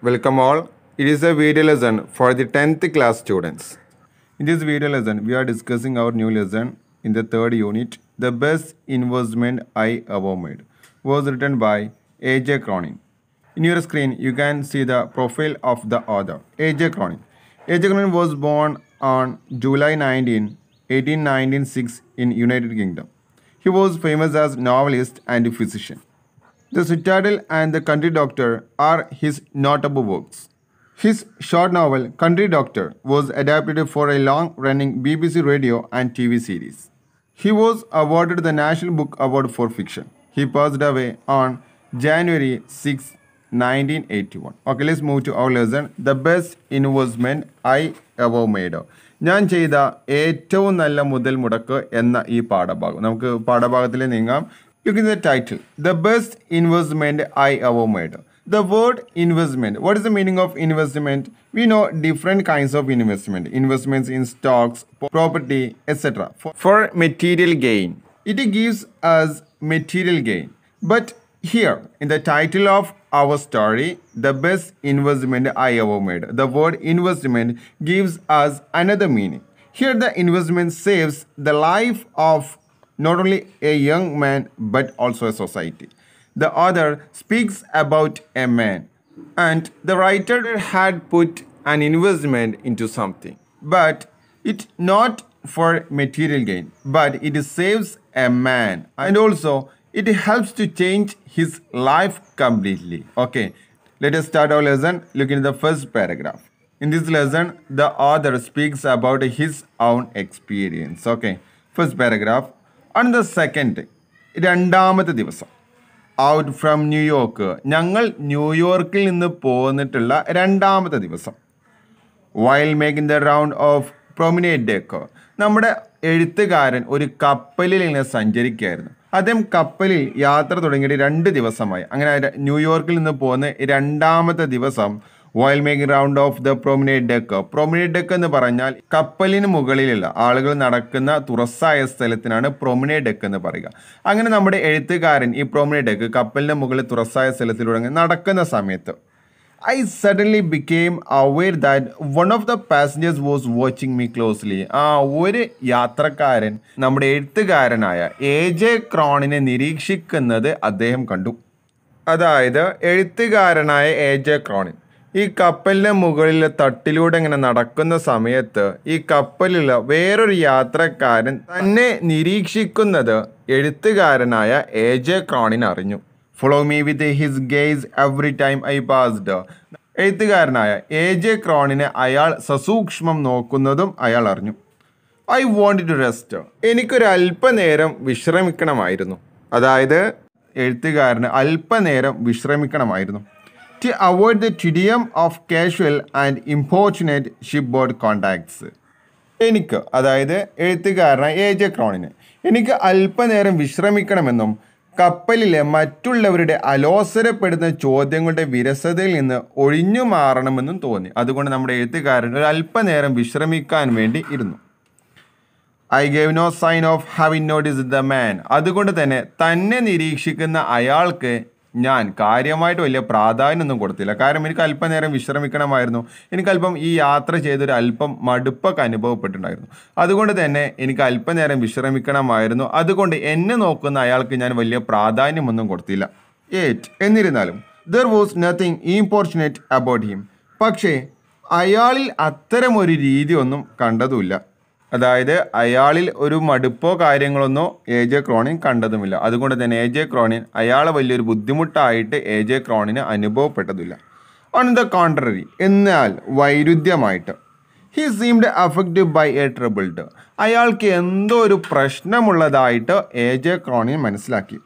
Welcome all. It is a video lesson for the 10th class students. In this video lesson, we are discussing our new lesson in the third unit. The best investment I ever made was written by A.J. Cronin. In your screen, you can see the profile of the author, A.J. Cronin. A.J. Cronin was born on July 19, 1896 in United Kingdom. He was famous as novelist and a physician. The Citadel and The Country Doctor are his notable works. His short novel, Country Doctor, was adapted for a long running BBC radio and TV series. He was awarded the National Book Award for Fiction. He passed away on January 6, 1981. Okay, let's move to our lesson. The best investment I ever made. ഞാൻ ചെയ്ത ഏറ്റവും നല്ല മുതൽ മുടക്ക് എന്ന ഈ പാഠഭാഗം നമുക്ക് പാഠഭാഗത്തിൽ നീങ്ങാം Look at the title. The best investment I ever made. The word investment. What is the meaning of investment? We know different kinds of investment. Investments in stocks, property, etc. For, for material gain. It gives us material gain. But here, in the title of our story, the best investment I ever made. The word investment gives us another meaning. Here, the investment saves the life of not only a young man but also a society. The author speaks about a man, and the writer had put an investment into something, but it not for material gain, but it saves a man, and also it helps to change his life completely. Okay, let us start our lesson. Look in the first paragraph. In this lesson, the author speaks about his own experience. Okay, first paragraph. On the second രണ്ടാമത്തെ ദിവസം. Out from New York ഞങ്ങൾ ന്യൂയോർക്കിൽ നിന്ന് പോന്നിട്ടുള്ള രണ്ടാമത്തെ ദിവസം. While making the round of promenade deck നമ്മുടെ എഴുത്തുകാരൻ ഒരു കപ്പലിൽ ഇങ്ങനെ സഞ്ചരിക്കുകയായിരുന്നു. അദ്ദേഹം കപ്പലിൽ യാത്ര തുടങ്ങിയിട്ട് രണ്ട് ദിവസമായി. അങ്ങനെ ന്യൂയോർക്കിൽ നിന്ന് പോകുന്ന രണ്ടാമത്തെ ദിവസം while making round of the promenade deck promenade deck എന്ന് പറഞ്ഞാൽ കപ്പലിന് മുകളിലുള്ള ആളുകൾ നടക്കുന്ന തുറസ്സായ സ്ഥലത്തിനാണ് പ്രൊമിനേറ്റ് ഡെക്ക് എന്ന് പറയുക. അങ്ങനെ നമ്മുടെ എഴുത്തുകാരൻ ഈ പ്രൊമിനേറ്റ് ഡെക്ക് കപ്പലിന് മുകളിൽ തുറസ്സായ സ്ഥലത്തിലൂടെ നടക്കുന്ന സമയത്ത് I suddenly became aware that one of the passengers was watching me closely ആ ഒരു യാത്രക്കാരൻ നമ്മുടെ എഴുത്തുകാരനായ എ ജെ ക്രോണിനെ നിരീക്ഷിക്കുന്നത് അദ്ദേഹം കണ്ടു. അതായത് എഴുത്തുകാരനായ എ ജെ ക്രോണിൻ ഈ കപ്പലിന്റെ മുകളിലെ തട്ടിലൂടെ ഇങ്ങനെ നടക്കുന്ന സമയത്ത് ഈ കപ്പലിലെ വേറൊരു യാത്രക്കാരൻ തന്നെ നിരീക്ഷിക്കുന്നത് എഴുത്തുകാരനായ എ ജെ ക്രോണിൻ അറിഞ്ഞു. Follow me with his gaze every time I passed എഴുത്തുകാരനായ എ ജെ ക്രോണിനെ അയാൾ സസൂക്ഷ്മം നോക്കുന്നതും അയാൾ അറിഞ്ഞു. ഐ വോണ്ട് ടു റെസ്റ്റ് എനിക്കൊരു അല്പനേരം വിശ്രമിക്കണമായിരുന്നു. അതായത് എഴുത്തുകാരന് അല്പനേരം വിശ്രമിക്കണമായിരുന്നു. To avoid the tedium of casual and importunate shipboard contacts എനിക്ക് അതായത് എഴുത്തുകാരനായ എ ജെ ക്രോണിന് എനിക്ക് അല്പനേരം വിശ്രമിക്കണമെന്നും കപ്പലിലെ മറ്റുള്ളവരുടെ അലോസരപ്പെടുന്ന ചോദ്യങ്ങളുടെ വിരസതയിൽ നിന്ന് ഒഴിഞ്ഞു മാറണമെന്നും തോന്നി. അതുകൊണ്ട് നമ്മുടെ എഴുത്തുകാരൻ ഒരു അല്പനേരം വിശ്രമിക്കാൻ വേണ്ടി ഇരുന്നു. I gave no sign of having noticed the man അതുകൊണ്ട് തന്നെ തന്നെ നിരീക്ഷിക്കുന്ന അയാൾക്ക് ഞാൻ കാര്യമായിട്ട് വലിയ പ്രാധാന്യമൊന്നും കൊടുത്തില്ല. കാരണം എനിക്ക് അല്പനേരം വിശ്രമിക്കണമായിരുന്നു. എനിക്ക് അല്പം ഈ യാത്ര ചെയ്തൊരു അല്പം മടുപ്പൊക്കെ അനുഭവപ്പെട്ടിട്ടുണ്ടായിരുന്നു. അതുകൊണ്ട് തന്നെ എനിക്ക് അല്പനേരം വിശ്രമിക്കണമായിരുന്നു. അതുകൊണ്ട് എന്നെ നോക്കുന്ന അയാൾക്ക് ഞാൻ വലിയ പ്രാധാന്യമൊന്നും കൊടുത്തില്ല. ഏറ്റ് എന്നിരുന്നാലും there was nothing importunate about him പക്ഷേ അയാളിൽ അത്തരം ഒരു രീതി ഒന്നും കണ്ടതുമില്ല. അതായത് അയാളിൽ ഒരു മടുപ്പോ കാര്യങ്ങളൊന്നോ എ ജെ ക്രോണിൻ കണ്ടതുമില്ല. അതുകൊണ്ട് തന്നെ എ ജെ ക്രോണിൻ അയാളെ വലിയൊരു ബുദ്ധിമുട്ടായിട്ട് എ ജെ ക്രോണിന് അനുഭവപ്പെട്ടതില്ല. ഓൺ ദ കോൺട്രറി എന്നാൽ വൈരുദ്ധ്യമായിട്ട്. He seemed affect by a troubled അയാൾക്ക് എന്തോ ഒരു പ്രശ്നമുള്ളതായിട്ട് എ ജെ ക്രോണിൻ മനസ്സിലാക്കി.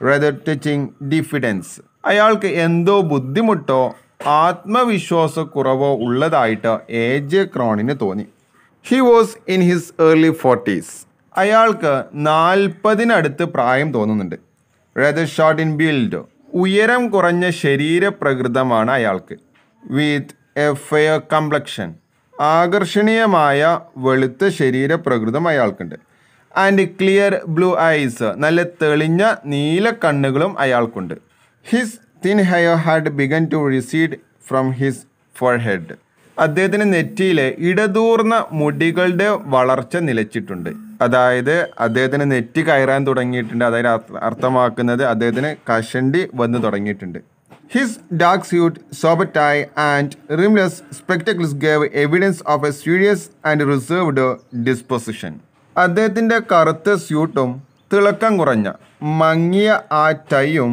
റെദർ ടച്ചിങ് ഡിഫിഡൻസ് അയാൾക്ക് എന്തോ ബുദ്ധിമുട്ടോ ആത്മവിശ്വാസക്കുറവോ ഉള്ളതായിട്ട് എ ജെ ക്രോണിന് തോന്നി. He was in his early forties അയാൾക്ക് നാൽപ്പതിനടുത്ത് പ്രായം തോന്നുന്നുണ്ട്. റെദർ ഷോർട്ട് ഇൻ ബിൽഡ് ഉയരം കുറഞ്ഞ ശരീരപ്രകൃതമാണ് അയാൾക്ക്. വിത്ത് എ ഫെയർ കംപ്ലക്ഷൻ ആകർഷണീയമായ വെളുത്ത ശരീരപ്രകൃതം അയാൾക്കുണ്ട്. ആൻഡ് ക്ലിയർ ബ്ലൂ ഐസ് നല്ല തെളിഞ്ഞ നീല കണ്ണുകളും അയാൾക്കുണ്ട്. His thin hair had begun to recede from his forehead അദ്ദേഹത്തിന് നെറ്റിയിലെ ഇടതൂർന്ന മുടികളുടെ വളർച്ച നിലച്ചിട്ടുണ്ട്. അതായത് അദ്ദേഹത്തിന് നെറ്റി കയറാൻ തുടങ്ങിയിട്ടുണ്ട്. അതായത് അർത്ഥമാക്കുന്നത് അദ്ദേഹത്തിന് കഷണ്ടി വന്ന് തുടങ്ങിയിട്ടുണ്ട്. His dark suit sober tie and rimless spectacles gave evidence of a serious and reserved disposition അദ്ദേഹത്തിന്റെ കറുത്ത സ്യൂട്ടും തിളക്കം കുറഞ്ഞ മങ്ങിയ ആ ടൈയും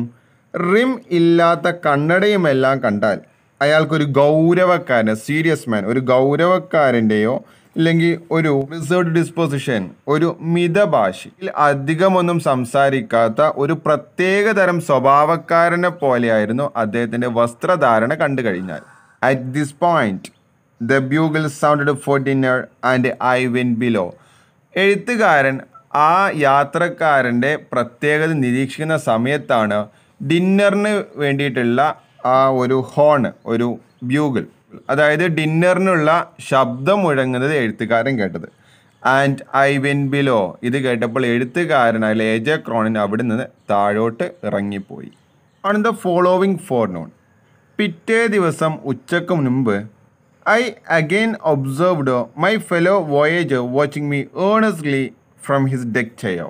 റിം ഇല്ലാത്ത കണ്ണടയുമെല്ലാം കണ്ടാൽ അയാൾക്കൊരു ഗൗരവക്കാരൻ സീരിയസ് മാൻ ഒരു ഗൗരവക്കാരന്റെയോ അല്ലെങ്കിൽ ഒരു റിസർവ്ഡ് ഡിസ്പോസിഷൻ ഒരു മിതഭാഷയിൽ അധികമൊന്നും സംസാരിക്കാത്ത ഒരു പ്രത്യേക തരം സ്വഭാവക്കാരനെ പോലെയായിരുന്നു അദ്ദേഹത്തിന്റെ വസ്ത്രധാരണ കണ്ടു കഴിഞ്ഞാൽ. At this point the bugle sounded for dinner and I went below എഴുത്തുകാരൻ ആ യാത്രക്കാരന്റെ പ്രത്യേകത നിരീക്ഷിക്കുന്ന സമയത്താണ് ഡിന്നറിന് വേണ്ടിയിട്ടുള്ള ആ ഒരു ഹോൺ ഒരു ബ്യൂഗിൾ അതായത് ഡിന്നറിനുള്ള ശബ്ദം മുഴങ്ങുന്നത് എഴുത്തുകാരൻ കേട്ടത്. ആൻഡ് ഐ വെൻ ബിലോ ഇത് കേട്ടപ്പോൾ എഴുത്തുകാരനായ ലേജ ക്രോണിൻ അവിടെ നിന്ന് താഴോട്ട് ഇറങ്ങിപ്പോയി. On the following forenoon പിറ്റേ ദിവസം ഉച്ചയ്ക്ക് മുൻപ് I again observed my fellow voyage watching me earnestly from his deck chair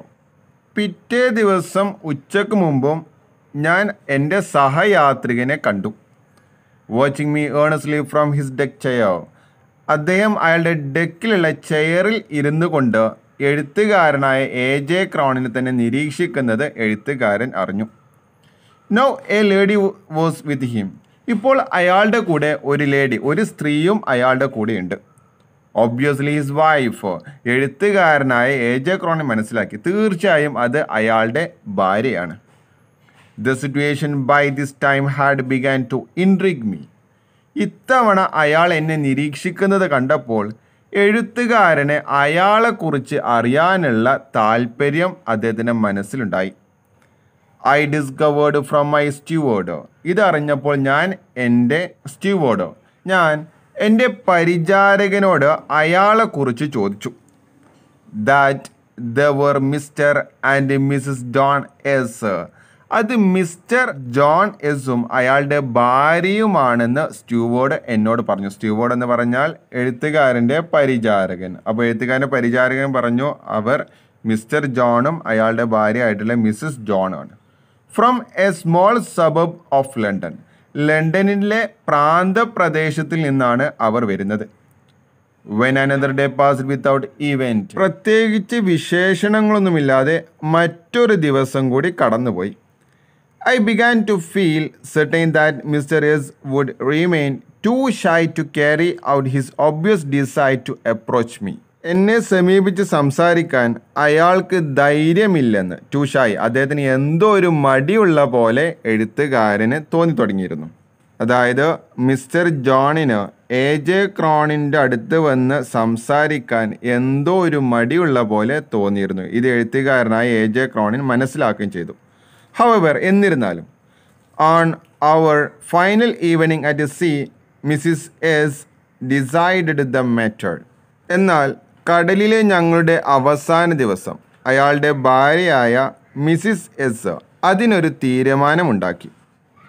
പിറ്റേ ദിവസം ഉച്ചയ്ക്ക് മുമ്പും ഞാൻ എന്റെ സഹയാത്രികനെ കണ്ടു. Watching me earnestly from his deck chair അദ്ദേഹം അയാളുടെ ഡെക്കിലുള്ള ചെയറിൽ ഇരുന്നു കൊണ്ട് എഴുത്തുകാരനായ എ ജെ ക്രോണിനെ തന്നെ നിരീക്ഷിക്കുന്നത് എഴുത്തുകാരൻ അറിഞ്ഞു. Now a lady was with him ഇപ്പോൾ അയാളുടെ കൂടെ ഒരു ലേഡി ഒരു സ്ത്രീയും അയാളുടെ കൂടെയുണ്ട് ഒബ്വിയസ്ലി ഹിസ് വൈഫ് എഴുത്തുകാരനായ എ ജെ ക്രോണി മനസ്സിലാക്കി. തീർച്ചയായും അത് അയാളുടെ ഭാര്യയാണ്. The situation by this time had begun to intrigue me ഇത്തവണ അയാൾ എന്നെ നിരീക്ഷിക്കുന്നത് കണ്ടപ്പോൾ എഴുത്തുകാരന് അയാളെക്കുറിച്ച് അറിയാനുള്ള താല്പര്യം അദ്ദേഹത്തിന്റെ മനസ്സിലുണ്ടായി. I discovered from my steward ഇതറിഞ്ഞപ്പോൾ ഞാൻ എന്റെ സ്റ്റ്യൂവേർഡ് ഞാൻ എന്റെ പരിചാരകനോട് അയാളെക്കുറിച്ച് ചോദിച്ചു. That they were Mr and Mrs Don S അത് മിസ്റ്റർ ജോൺ എസും അയാളുടെ ഭാര്യയുമാണെന്ന് സ്റ്റ്യൂവോർഡ് എന്നോട് പറഞ്ഞു. സ്റ്റ്യൂവോർഡ് എന്ന് പറഞ്ഞാൽ എഴുത്തുകാരന്റെ പരിചാരകൻ. അപ്പോൾ എഴുത്തുകാരന്റെ പരിചാരകൻ പറഞ്ഞു അവർ മിസ്റ്റർ ജോണും അയാളുടെ ഭാര്യ ആയിട്ടുള്ള Mrs ജോണുമാണ് from a small suburb of London. ലണ്ടനിലെ പ്രാന്തപ്രദേശത്തിൽ നിന്നാണ് അവർ വരുന്നത്. When another day pass without event പ്രത്യേകിച്ച് വിശേഷണങ്ങളൊന്നുമില്ലാതെ മറ്റൊരു ദിവസം കൂടി കടന്നുപോയി. I began to feel certain that Mr S would remain too shy to carry out his obvious desire to approach me എന്നെ സമീപിച്ച് സംസാരിക്കാൻ അയാൾക്ക് ധൈര്യമില്ലെന്ന് ടു ഷായ് അദ്ദേഹത്തിന് എന്തോ ഒരു മടിയുള്ള പോലെ എഴുത്തുകാരന് തോന്നി തുടങ്ങിയിരുന്നു. അതായത് മിസ്റ്റർ ജോണിന് എ ജെ ക്രോണിന്റെ അടുത്ത് വന്ന് സംസാരിക്കാൻ എന്തോ ഒരു മടിയുള്ള പോലെ തോന്നിയിരുന്നു. ഇത് എഴുത്തുകാരനായ എ ജെ ക്രോണിൻ മനസ്സിലാക്കുകയും ചെയ്തു. ഹവർ എന്നിരുന്നാലും on our final evening at sea Mrs S decided the method എന്നാൽ കടലിലെ ഞങ്ങളുടെ അവസാന ദിവസം അയാളുടെ ഭാര്യയായ മിസ്സിസ് എസ് അതിനൊരു തീരുമാനമുണ്ടാക്കി.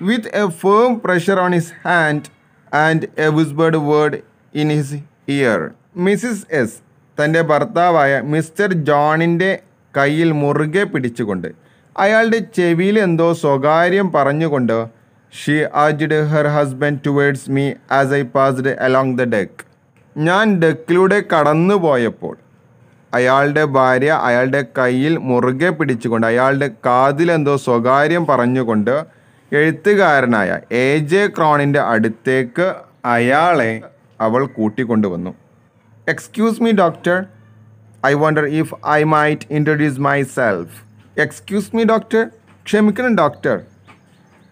With a firm pressure on his hand and a whispered word in his ear Mrs S തന്റെ ഭർത്താവായ മിസ്റ്റർ ജോണിന്റെ കയ്യിൽ മുറുകെ പിടിച്ചുകൊണ്ട് അയാളുടെ ചെവിയിൽ എന്തോ സ്വകാര്യം പറഞ്ഞുകൊണ്ട് she urged her husband towards me as I passed along the deck ഞാൻ ഡെക്കിലൂടെ കടന്നുപോയപ്പോൾ അയാളുടെ ഭാര്യ അയാളുടെ കയ്യിൽ മുറുകെ പിടിച്ചുകൊണ്ട് അയാളുടെ കാതിലെന്തോ സ്വകാര്യം പറഞ്ഞുകൊണ്ട് എഴുത്തുകാരനായ എ ജെ ക്രോണിന്റെ അടുത്തേക്ക് അയാളെ അവൾ കൂട്ടിക്കൊണ്ടുവന്നു. Excuse me doctor I wonder if I might introduce myself excuse me doctor ക്ഷമിക്കണം doctor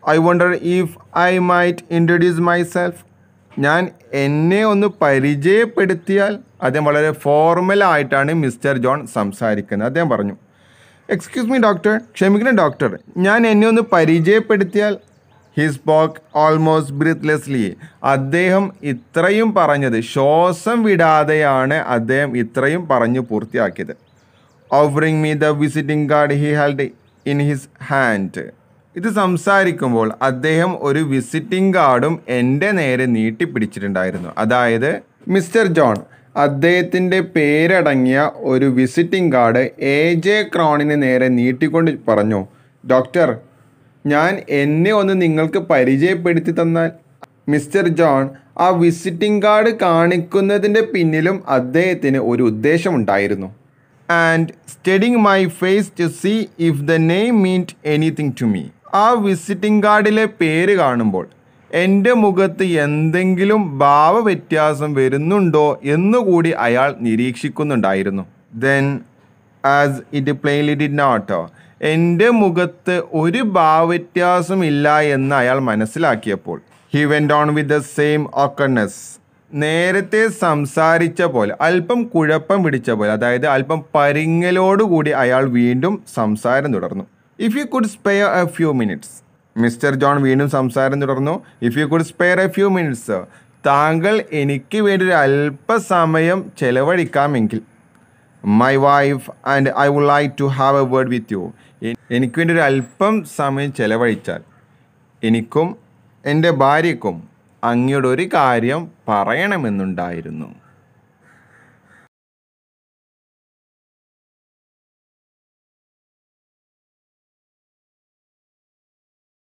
I wonder if I might introduce myself ഞാൻ എന്നെ ഒന്ന് പരിചയപ്പെടുത്തിയാൽ അദ്ദേഹം വളരെ ഫോർമലായിട്ടാണ് മിസ്റ്റർ ജോൺ സംസാരിക്കുന്നത്. അദ്ദേഹം പറഞ്ഞു എക്സ്ക്യൂസ് മീ ഡോക്ടർ ക്ഷമിക്കണം ഡോക്ടർ ഞാൻ എന്നെ ഒന്ന് പരിചയപ്പെടുത്തിയാൽ ഹി സ്പോക്ക് ഓൾമോസ്റ്റ് ബ്രീത്ത്ലെസ്ലി അദ്ദേഹം ഇത്രയും പറഞ്ഞത് ശ്വാസം വിടാതെയാണ് അദ്ദേഹം ഇത്രയും പറഞ്ഞു പൂർത്തിയാക്കിയത്. Offering me the visiting card he held in his hand ഇത് സംസാരിക്കുമ്പോൾ അദ്ദേഹം ഒരു വിസിറ്റിംഗ് കാർഡും എന്റെ നേരെ നീട്ടിപ്പിടിച്ചിട്ടുണ്ടായിരുന്നു. അതായത് മിസ്റ്റർ ജോൺ അദ്ദേഹത്തിന്റെ പേരടങ്ങിയ ഒരു വിസിറ്റിംഗ് കാർഡ് എ ജെ ക്രോണിന് നേരെ നീട്ടിക്കൊണ്ട് പറഞ്ഞു ഡോക്ടർ ഞാൻ എന്നെ ഒന്ന് നിങ്ങൾക്ക് പരിചയപ്പെടുത്തി തന്നാൽ. മിസ്റ്റർ ജോൺ ആ വിസിറ്റിംഗ് കാർഡ് കാണിക്കുന്നതിന്റെ പിന്നിലും അദ്ദേഹത്തിന് ഒരു ഉദ്ദേശമുണ്ടായിരുന്നു. And studying my face to see if the name meant anything to me. ആ വിസിറ്റിംഗ് കാർഡിലെ പേര് കാണുമ്പോൾ എന്റെ മുഖത്ത് എന്തെങ്കിലും ഭാവവ്യത്യാസം വരുന്നുണ്ടോ എന്നുകൂടി അയാൾ നിരീക്ഷിക്കുന്നുണ്ടായിരുന്നു then as it plainly did not എന്റെ മുഖത്ത് ഒരു ഭാവവ്യത്യാസം ഇല്ല എന്ന് അയാൾ മനസ്സിലാക്കിയപ്പോൾ he went on with the same awkwardness നേരത്തെ സംസാരിച്ച പോലെ അല്പം കുഴപ്പം പിടിച്ച പോലെ അതായത് അല്പം പരിങ്ങലോടുകൂടി അയാൾ വീണ്ടും സംസാരം തുടർന്നു. If you could spare a few minutes Mr John വീണ്ടും സംസാരം തുടർന്നു. If you could spare a few minutes താങ്കൾ എനിക്ക് വേണ്ടി ഒരു അല്പസമയം ചെലവഴിക്കാമെങ്കിൽ my wife and I would like to have a word with you എനിക്ക് വേണ്ടി ഒരു അല്പം സമയം ചെലവഴിച്ചാൽ എനിക്കും എന്റെ ഭാര്യയ്ക്കും അങ്ങയോട് ഒരു കാര്യം പറയണമെന്നുണ്ടായിരുന്നു.